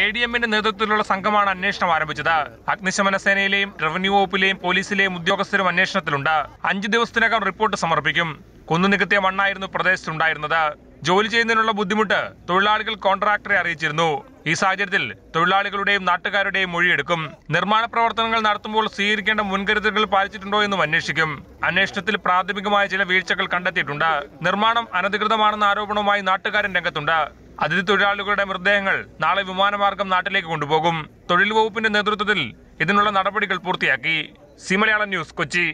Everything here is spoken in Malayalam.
എ ഡി എമ്മിന്റെ നേതൃത്വത്തിലുള്ള സംഘമാണ് അന്വേഷണം ആരംഭിച്ചത്. അഗ്നിശമന സേനയിലെയും റവന്യൂ വകുപ്പിലെയും പോലീസിലെയും ഉദ്യോഗസ്ഥരും അന്വേഷണത്തിലുണ്ട്. അഞ്ചു ദിവസത്തിനകം റിപ്പോർട്ട് സമർപ്പിക്കും. കുന്നു നികത്തിയ മണ്ണായിരുന്നു പ്രദേശത്തുണ്ടായിരുന്നത്. ജോലി ചെയ്യുന്നതിനുള്ള ബുദ്ധിമുട്ട് തൊഴിലാളികൾ കോൺട്രാക്ടറെ അറിയിച്ചിരുന്നു. ഈ സാഹചര്യത്തിൽ തൊഴിലാളികളുടെയും നാട്ടുകാരുടെയും മൊഴിയെടുക്കും. നിർമ്മാണ പ്രവർത്തനങ്ങൾ നടത്തുമ്പോൾ സ്വീകരിക്കേണ്ട മുൻകരുതലുകൾ പാലിച്ചിട്ടുണ്ടോ എന്നും അന്വേഷിക്കും. അന്വേഷണത്തിൽ പ്രാഥമികമായ ചില വീഴ്ചകൾ കണ്ടെത്തിയിട്ടുണ്ട്. നിർമ്മാണം അനധികൃതമാണെന്ന ആരോപണവുമായി നാട്ടുകാരൻ രംഗത്തുണ്ട്. അതിഥി തൊഴിലാളികളുടെ മൃതദേഹങ്ങൾ നാളെ വിമാനമാർഗം നാട്ടിലേക്ക് കൊണ്ടുപോകും. തൊഴിൽ വകുപ്പിന്റെ നേതൃത്വത്തിൽ ഇതിനുള്ള നടപടികൾ പൂർത്തിയാക്കി. C Malayalam news Kochi.